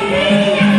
Yeah.